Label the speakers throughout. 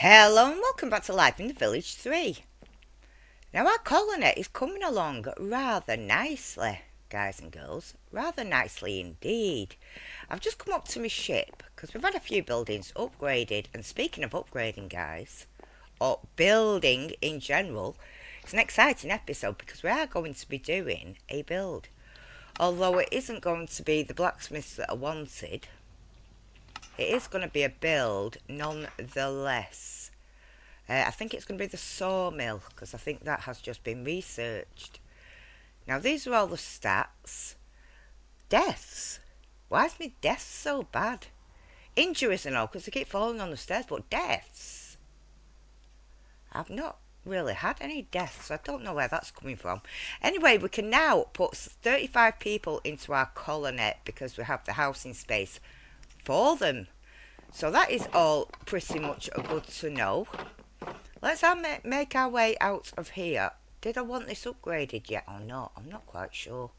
Speaker 1: Hello and welcome back to Life in the Village 3. Now our colony is coming along rather nicely, guys and girls. Rather nicely indeed. I've just come up to my ship because we've had a few buildings upgraded. And speaking of upgrading, guys, or building in general, it's an exciting episode because we are going to be doing a build. Although it isn't going to be the blacksmiths that are wanted, it is going to be a build nonetheless. Uh, I think it's going to be the sawmill because I think that has just been researched. Now these are all the stats. Deaths. Why is my deaths so bad? Injuries and all because they keep falling on the stairs, but deaths. I've not really had any deaths. I don't know where that's coming from. Anyway, we can now put 35 people into our colony because we have the housing space for them. So that is all pretty much a good to know. Let's make our way out of here. Did I want this upgraded yet or not? I'm not quite sure.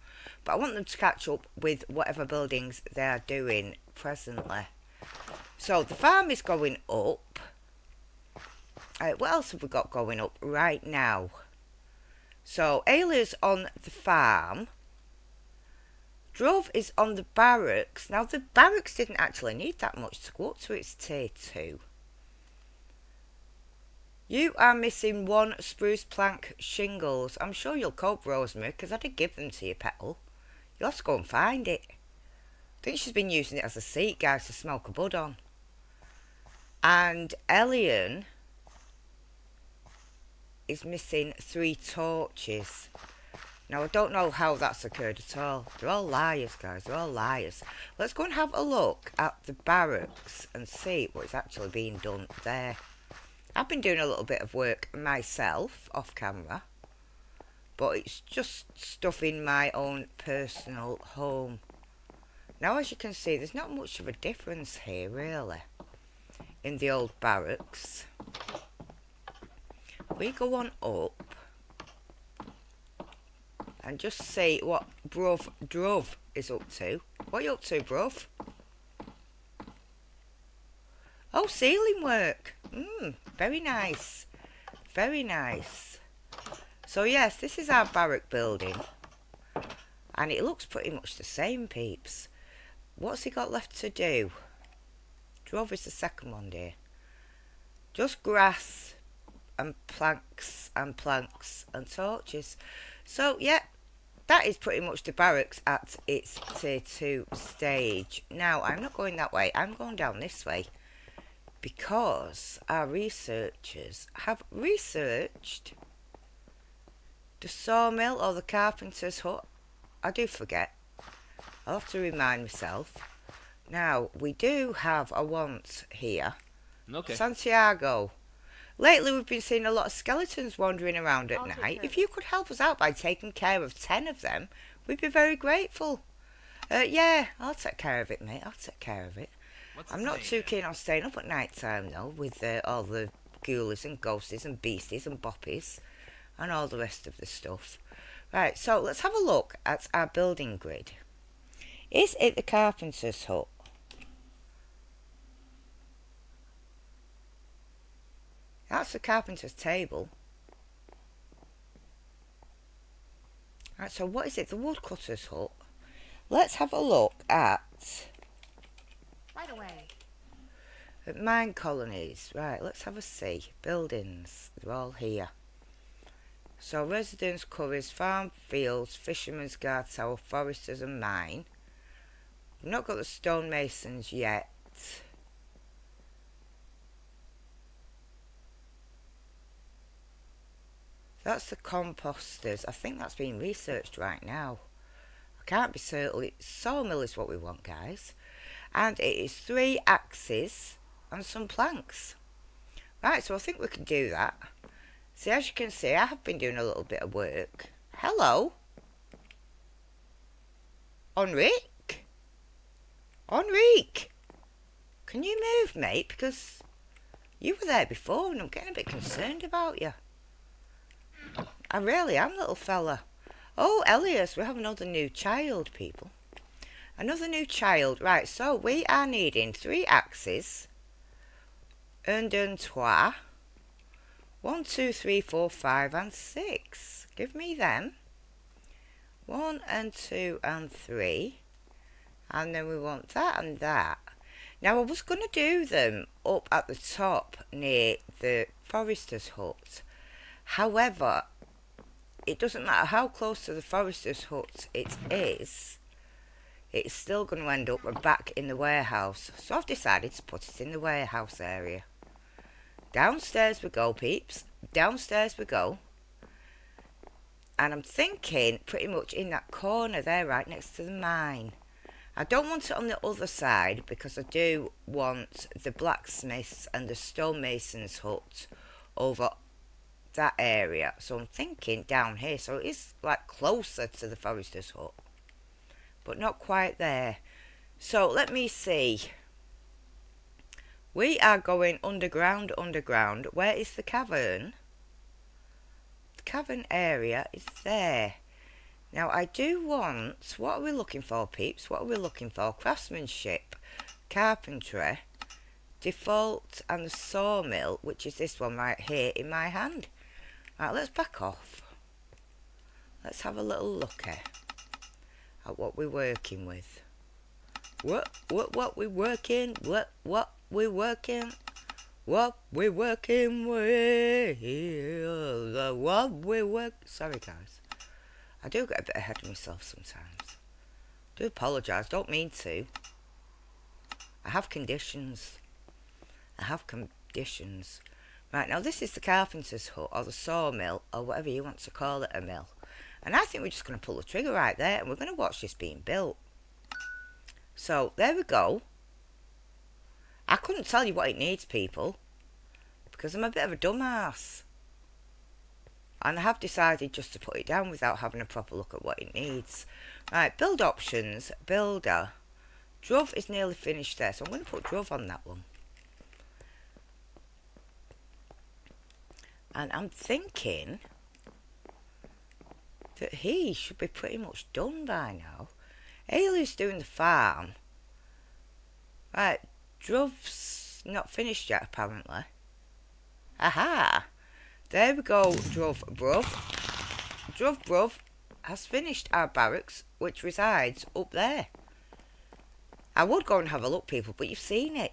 Speaker 1: But I want them to catch up with whatever buildings they are doing presently. So the farm is going up. Uh, what else have we got going up right now? So Ayla's on the farm. Drove is on the barracks. Now, the barracks didn't actually need that much to up to its tier 2. You are missing one spruce plank shingles. I'm sure you'll cope, Rosemary, because I did give them to you, Petal. You'll have to go and find it. I think she's been using it as a seat, guys, to smoke a bud on. And Elian is missing three torches. Now, I don't know how that's occurred at all. They're all liars, guys. They're all liars. Let's go and have a look at the barracks and see what is actually being done there. I've been doing a little bit of work myself, off camera. But it's just stuff in my own personal home. Now, as you can see, there's not much of a difference here, really. In the old barracks. We go on up and just see what Bruv Druv is up to. What are you up to, Bruv? Oh, ceiling work. Mmm, very nice. Very nice. So yes, this is our barrack building. And it looks pretty much the same, peeps. What's he got left to do? Drove is the second one, dear. Just grass and planks and planks and torches. So, yeah, that is pretty much the barracks at its tier 2 stage. Now, I'm not going that way. I'm going down this way. Because our researchers have researched the sawmill or the carpenter's hut. I do forget. I'll have to remind myself. Now, we do have a want here.
Speaker 2: Okay.
Speaker 1: Santiago. Lately, we've been seeing a lot of skeletons wandering around at
Speaker 3: I'll
Speaker 1: night. If you could help us out by taking care of ten of them, we'd be very grateful. Uh, yeah, I'll take care of it, mate. I'll take care of it.
Speaker 2: What's
Speaker 1: I'm not too keen on staying up at night time, though, with uh, all the ghoulies and ghosties and beasties and boppies and all the rest of the stuff. Right, so let's have a look at our building grid. Is it the carpenter's hut? That's the carpenter's table. Right, so what is it? The woodcutter's hut. Let's have a look at,
Speaker 3: Right away.
Speaker 1: at Minecolonies. Right, let's have a see. Buildings. They're all here. So residence covers farm, fields, fisherman's guard tower, foresters and mine. We've not got the stonemasons yet. That's the composters. I think that's being researched right now. I can't be certain. Sawmill is what we want, guys. And it is three axes and some planks. Right, so I think we can do that. See, as you can see, I have been doing a little bit of work. Hello? Enrique? Enrique? Can you move, mate? Because you were there before and I'm getting a bit concerned about you. I really am, little fella. Oh, Elias, we have another new child, people. Another new child. Right, so we are needing three axes, un, deux, trois. One, two, three, four, five, and six. Give me them. One and two and three. And then we want that and that. Now I was going to do them up at the top near the forester's hut. However, it doesn't matter how close to the forester's hut it is, it's still going to end up back in the warehouse. So I've decided to put it in the warehouse area. Downstairs we go, peeps. Downstairs we go. And I'm thinking pretty much in that corner there, right next to the mine. I don't want it on the other side because I do want the blacksmiths and the stonemasons hut over that area. So I'm thinking down here. So it is like closer to the forester's hut. But not quite there. So let me see. We are going underground, underground. Where is the cavern? The cavern area is there. Now I do want, what are we looking for peeps? What are we looking for? Craftsmanship, carpentry, default and the sawmill, which is this one right here in my hand. Right, let's back off. Let's have a little look at, at what we're working with. What, what, what we're working, what, what we're working, what we're working with, uh, what we work, sorry guys. I do get a bit ahead of myself sometimes. do apologise, don't mean to. I have conditions. I have conditions. Right, now this is the carpenter's hut, or the sawmill, or whatever you want to call it, a mill. And I think we're just going to pull the trigger right there, and we're going to watch this being built. So, there we go. I couldn't tell you what it needs, people, because I'm a bit of a dumbass. And I have decided just to put it down without having a proper look at what it needs. Right, build options, builder. Druv is nearly finished there, so I'm going to put Druv on that one. And I'm thinking that he should be pretty much done by now. Ailey's doing the farm. Right, Druv's not finished yet apparently. Aha! There we go, Druv Bruv. Druv Bruv has finished our barracks, which resides up there. I would go and have a look, people, but you've seen it.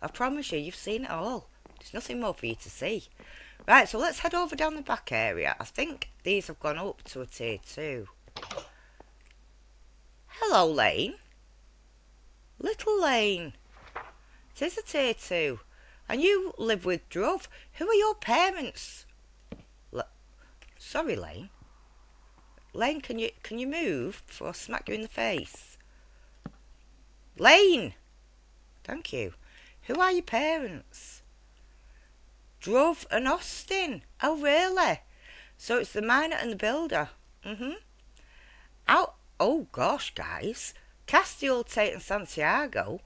Speaker 1: I promise you, you've seen it all. There's nothing more for you to see. Right, so let's head over down the back area. I think these have gone up to a tier 2. Hello, Lane. Little Lane. It is a tier 2. And you live with Druv. Who are your parents? L Sorry, Lane. Lane, can you can you move before I smack you in the face? Lane! Thank you. Who are your parents? Druv and Austin. Oh, really? So it's the miner and the builder. Mm-hmm. Out. Oh, gosh, guys. Castiel, Tate and Santiago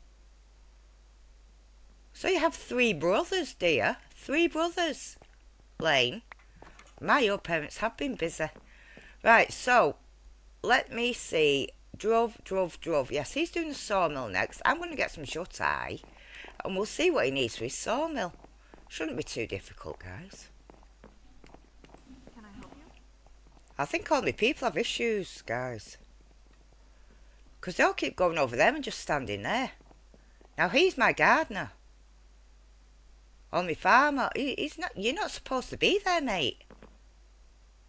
Speaker 1: so you have three brothers, dear. Three brothers. Lane. My, your parents have been busy. Right, so, let me see. Druv, Druv, Druv. Yes, he's doing the sawmill next. I'm going to get some shut eye. And we'll see what he needs for his sawmill. Shouldn't be too difficult, guys.
Speaker 3: Can I help you?
Speaker 1: I think all my people have issues, guys. Because they'll keep going over them and just standing there. Now, he's my gardener. Oh, my farmer, he, he's not, you're not supposed to be there, mate.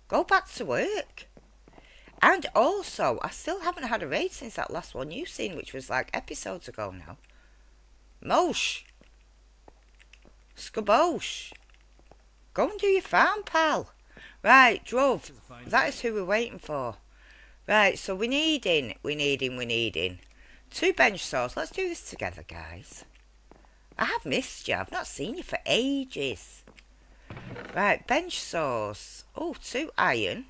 Speaker 1: Go back to work. And also, I still haven't had a raid since that last one you've seen, which was like episodes ago now. Mosh. Skabosh. Go and do your farm, pal. Right, Druv. That is who we're waiting for. Right, so we're needing, we're needing, we're needing. Two bench saws. Let's do this together, guys. I have missed you. I've not seen you for ages. Right, bench saws. Oh, two iron.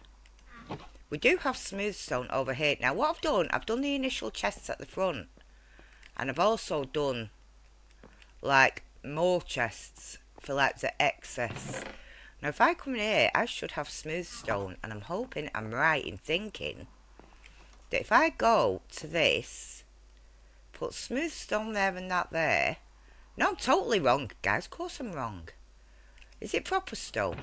Speaker 1: We do have smooth stone over here. Now, what I've done, I've done the initial chests at the front. And I've also done, like, more chests for, like, the excess. Now, if I come in here, I should have smooth stone. And I'm hoping I'm right in thinking that if I go to this, put smooth stone there and that there, No, I'm totally wrong, guys. Of course I'm wrong. Is it proper stone?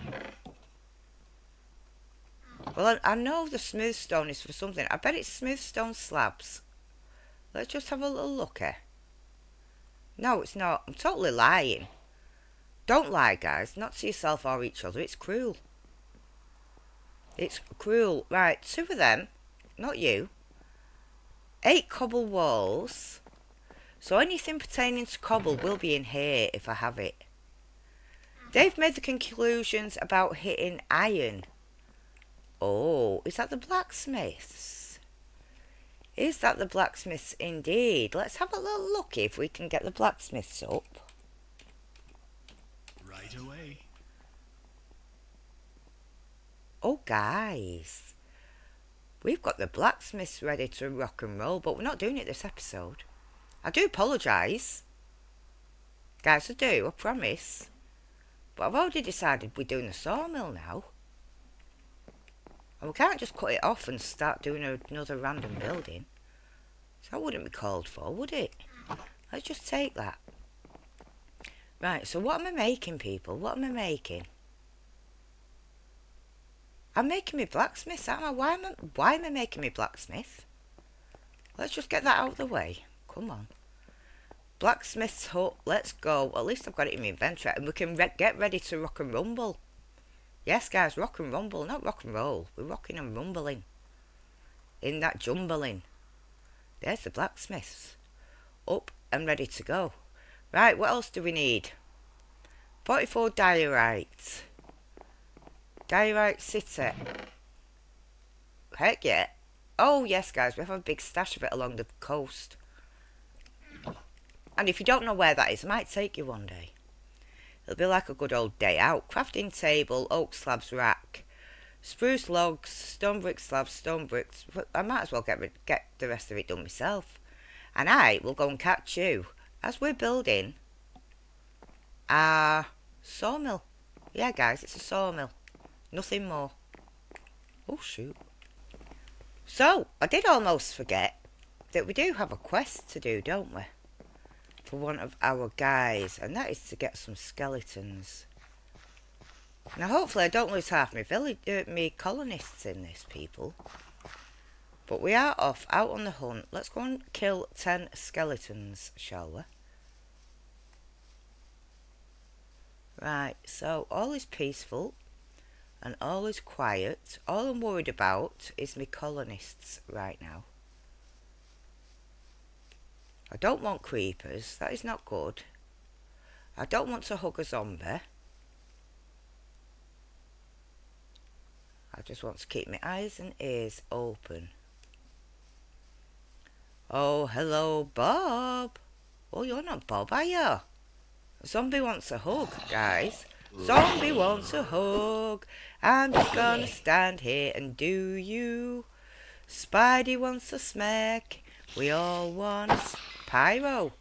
Speaker 1: Well, I, I know the smooth stone is for something. I bet it's smooth stone slabs. Let's just have a little look here. No, it's not. I'm totally lying. Don't lie, guys. Not to yourself or each other. It's cruel. It's cruel. Right, two of them. Not you. Eight cobble walls. So anything pertaining to cobble will be in here if I have it. They've made the conclusions about hitting iron. Oh, is that the blacksmiths? Is that the blacksmiths indeed? Let's have a little look if we can get the blacksmiths up.
Speaker 2: Right away.
Speaker 1: Oh, guys. We've got the blacksmiths ready to rock and roll, but we're not doing it this episode. I do apologise. Guys, I do, I promise. But I've already decided we're doing the sawmill now. And we can't just cut it off and start doing another random building. So that wouldn't be called for, would it? Let's just take that. Right, so what am I making, people? What am I making? I'm making me blacksmith, am I? Why am I, why am I making me blacksmith? Let's just get that out of the way. Come on. Blacksmith's hut, let's go. At least I've got it in my inventory. And we can re get ready to rock and rumble. Yes, guys, rock and rumble, not rock and roll. We're rocking and rumbling. In that jumbling. There's the blacksmiths. Up and ready to go. Right, what else do we need? 44 diorite. Diorite City. Heck yeah. Oh, yes, guys, we have a big stash of it along the coast. And if you don't know where that is, I might take you one day. It'll be like a good old day out. Crafting table, oak slabs rack, spruce logs, stone brick slabs, stone bricks. I might as well get rid, get the rest of it done myself. And I will go and catch you as we're building our sawmill. Yeah, guys, it's a sawmill. Nothing more. Oh, shoot. So, I did almost forget that we do have a quest to do, don't we? For one of our guys, and that is to get some skeletons. Now, hopefully I don't lose half my village, uh, me colonists in this, people. But we are off, out on the hunt. Let's go and kill ten skeletons, shall we? Right, so all is peaceful and all is quiet. All I'm worried about is my colonists right now. I don't want creepers, that is not good. I don't want to hug a zombie. I just want to keep my eyes and ears open. Oh, hello, Bob. Oh, you're not Bob, are you? Zombie wants a hug, guys. Zombie wants a hug. I'm just gonna stand here and do you. Spidey wants a smack. We all want a pyro.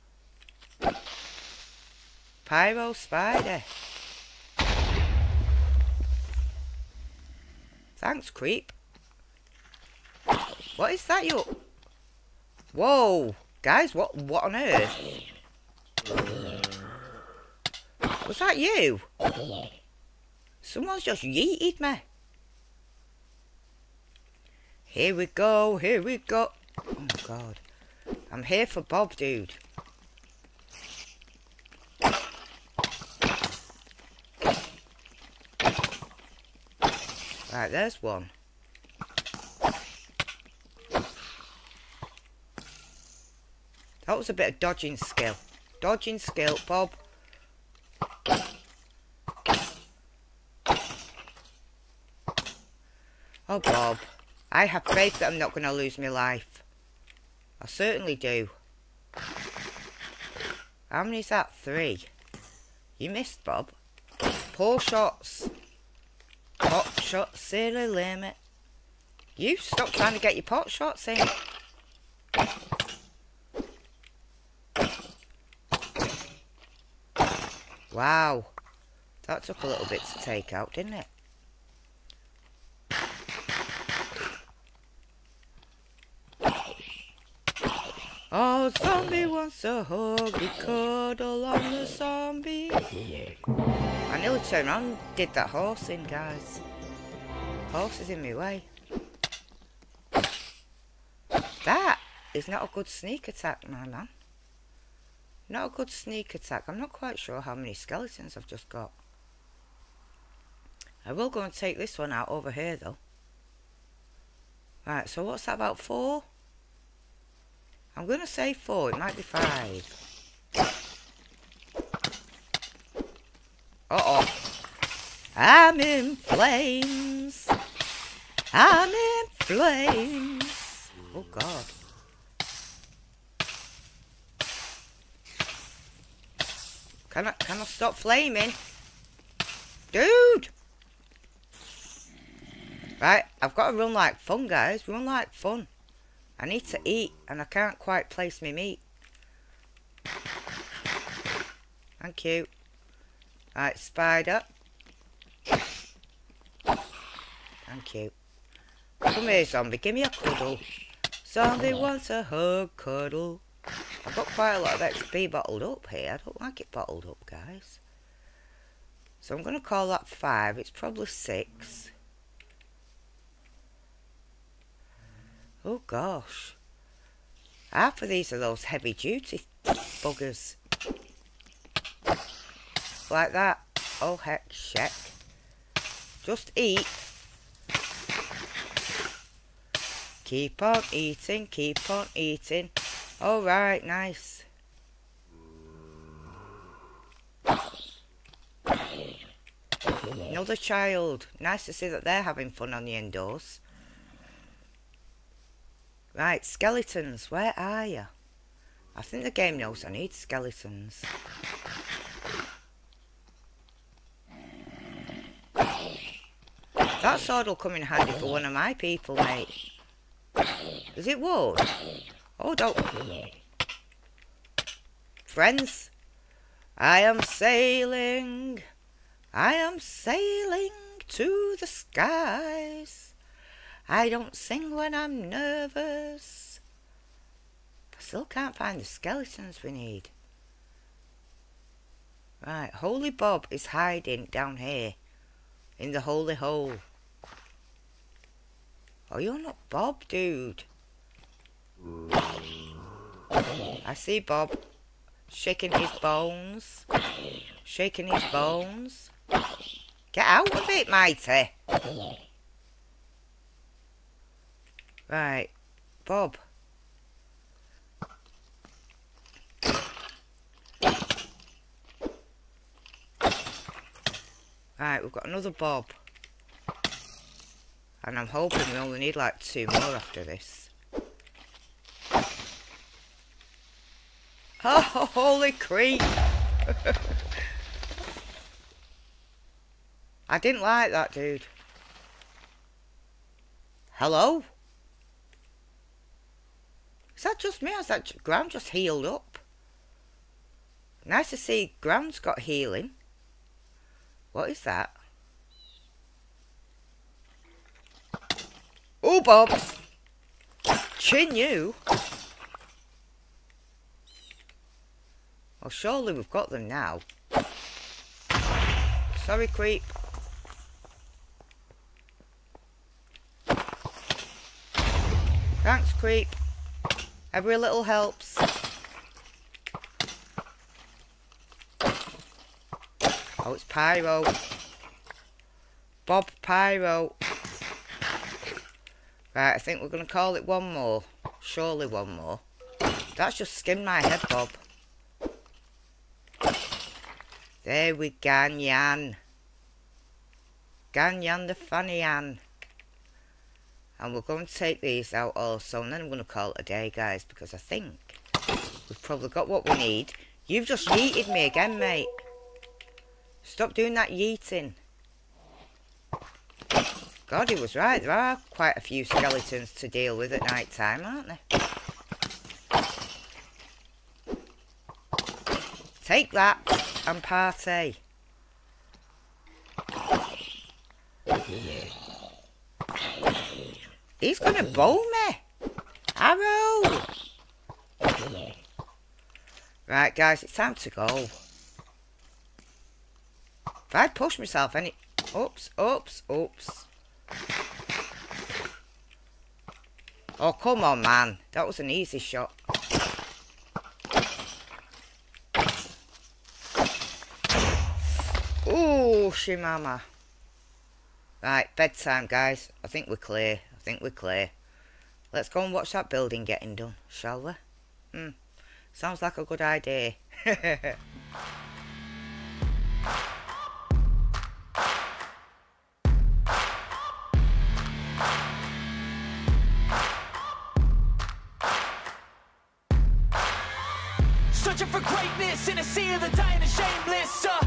Speaker 1: Pyro spider. Thanks, creep. What is that you... Whoa! Guys, what, what on earth? Was that you? Someone's just yeeted me. Here we go, here we go. Oh god. I'm here for Bob, dude. Right, there's one. That was a bit of dodging skill. Dodging skill, Bob. Oh, Bob. I have faith that I'm not going to lose my life. I certainly do. How many is that? Three. You missed, Bob. Poor shots. Pot shot silly limit. You stop trying to get your pot shots in. Wow. That took a little bit to take out, didn't it? Oh, zombie wants a hug, we cuddle on the zombie. I nearly turned around and did that horse in, guys. Horse is in my way. That is not a good sneak attack, my man. Not a good sneak attack. I'm not quite sure how many skeletons I've just got. I will go and take this one out over here, though. Right, so what's that, about four? I'm going to say four. It might be five. Uh-oh. I'm in flames. I'm in flames. Oh, God. Can I, can I stop flaming? Dude! Right, I've got to run like fun, guys. Run like fun. I need to eat, and I can't quite place my meat. Thank you. Right, spider. Thank you. Come here, zombie. Give me a cuddle. Zombie wants a hug, cuddle. I've got quite a lot of XP bottled up here. I don't like it bottled up, guys. So I'm going to call that five. It's probably six. Oh, gosh. Half of these are those heavy duty buggers. Like that. Oh, heck, check. Just eat. Keep on eating, keep on eating. Alright, nice. Another child. Nice to see that they're having fun on the indoors. Right, skeletons. Where are you? I think the game knows I need skeletons. That sword will come in handy for one of my people, mate. Is it wood? Oh, don't. Friends, I am sailing. I am sailing to the skies. I don't sing when I'm nervous. I still can't find the skeletons we need. Right, Holy Bob is hiding down here in the holy hole. Oh, you're not Bob, dude. I see Bob shaking his bones. Shaking his bones. Get out of it, matey. Right. Bob. Right, we've got another Bob. And I'm hoping we only need like two more after this. Oh, holy creep! I didn't like that, dude. Hello? Is that just me or is that ground just healed up? Nice to see ground's got healing. What is that? Oh, Bob! Chin you! Well, surely we've got them now. Sorry, creep. Thanks, creep. Every little helps. Oh, it's Pyro. Bob Pyro. Right, I think we're going to call it one more. Surely one more. That's just skinned my head, Bob. There we go, Ganyan. Ganyan the funny Ann. And we're going to take these out also. And then I'm going to call it a day, guys. Because I think we've probably got what we need. You've just yeeted me again, mate. Stop doing that yeeting. God, he was right. There are quite a few skeletons to deal with at night time, aren't there? Take that and party. He's gonna bowl me. Arrow. Right, guys, it's time to go. If I push myself any... Oops, oops, oops. Oh, come on, man. That was an easy shot. Ooh, Shimama. Right, bedtime, guys. I think we're clear. Think we're clear. Let's go and watch that building getting done, shall we? Hmm. Sounds like a good idea.
Speaker 2: Searching for greatness in a sea of the dying and shameless uh,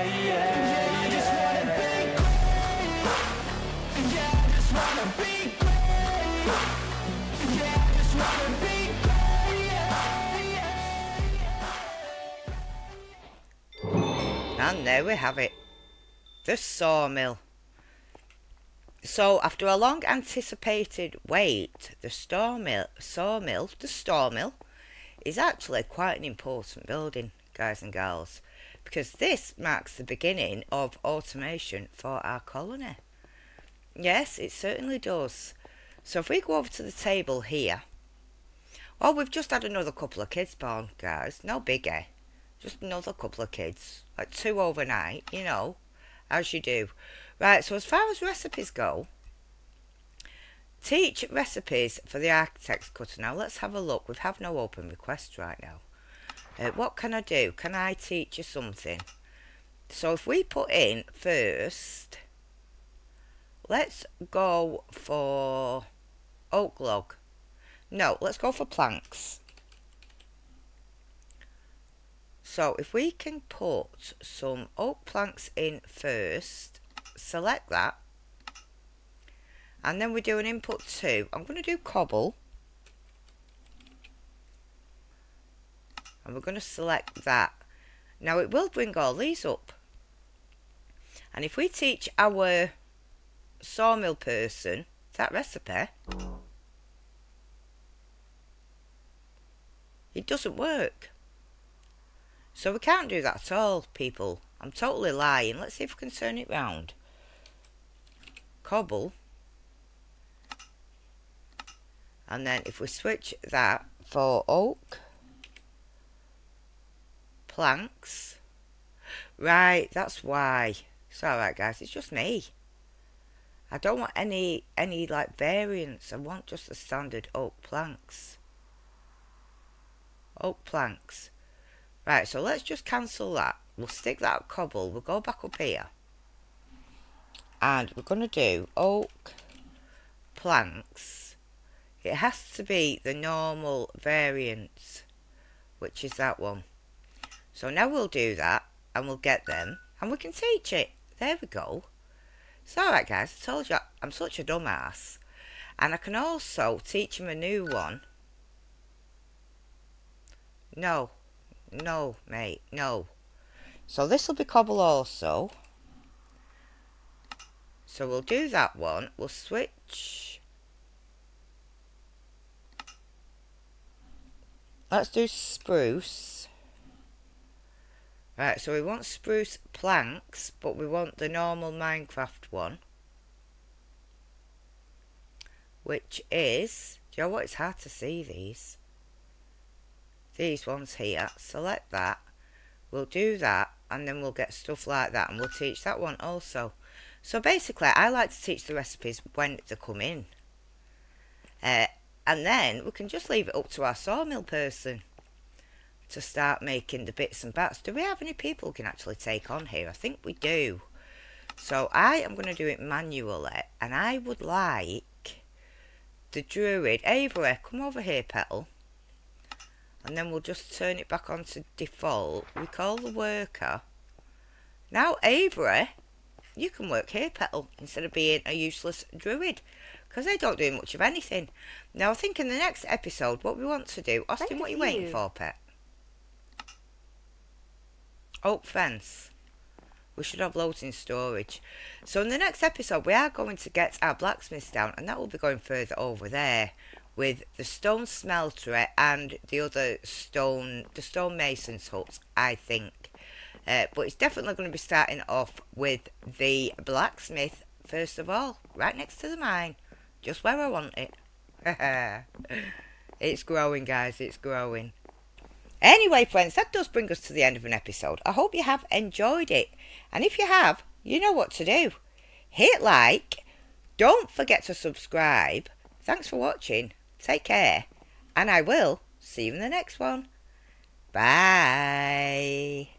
Speaker 2: yeah,
Speaker 1: And there we have it. The sawmill. So after a long anticipated wait, the sawmill, sawmill, the sawmill is actually quite an important building, guys and girls, because this marks the beginning of automation for our colony. Yes, it certainly does. So if we go over to the table here, well, we've just had another couple of kids born, guys. No biggie. Just another couple of kids. Like two overnight, you know, as you do. Right, so as far as recipes go, teach recipes for the architect's cutter. Now, let's have a look. We have no open requests right now. Uh, what can I do? Can I teach you something? So if we put in first, let's go for oak log. No, let's go for planks. So if we can put some oak planks in first, select that, and then we do an input 2. I'm going to do cobble. And we're going to select that. Now it will bring all these up. And if we teach our sawmill person that recipe, it doesn't work. So we can't do that at all, people. I'm totally lying. Let's see if we can turn it round. Cobble. And then if we switch that for oak, planks. Right, that's why. It's alright guys, it's just me. I don't want any any like variants. I want just the standard oak planks. Oak planks. Right, so let's just cancel that. We'll stick that cobble. We'll go back up here. And we're going to do oak planks. It has to be the normal variants, which is that one. So now we'll do that, and we'll get them, and we can teach it. There we go. It's alright guys, I told you I'm such a dumbass. And I can also teach him a new one. No. No, mate, no. So this will be cobble also. So we'll do that one. We'll switch. Let's do spruce. Right, so we want spruce planks, but we want the normal Minecraft one. Which is... Do you know what? It's hard to see these. These ones here. Select that. We'll do that, and then we'll get stuff like that, and we'll teach that one also. So basically, I like to teach the recipes when they come in. Uh, and then we can just leave it up to our sawmill person to start making the bits and bats. Do we have any people who can actually take on here? I think we do. So I am going to do it manually and I would like the druid, Avery, come over here petal. And then we'll just turn it back on to default. We call the worker. Now Avery, you can work here petal instead of being a useless druid because they don't do much of anything. Now I think in the next episode what we want to do, Austin,
Speaker 3: Thank
Speaker 1: what are you waiting for, pet? Oak fence. We should have loads in storage. So in the next episode we are going to get our blacksmiths down and that will be going further over there with the stone smelter and the other stone, the stone mason's huts, I think. Uh, but it's definitely going to be starting off with the blacksmith first of all, right next to the mine, just where I want it. it's growing, guys, it's growing. Anyway, friends, that does bring us to the end of an episode. I hope you have enjoyed it. And if you have, you know what to do. Hit like. Don't forget to subscribe. Thanks for watching. Take care. And I will see you in the next one. Bye.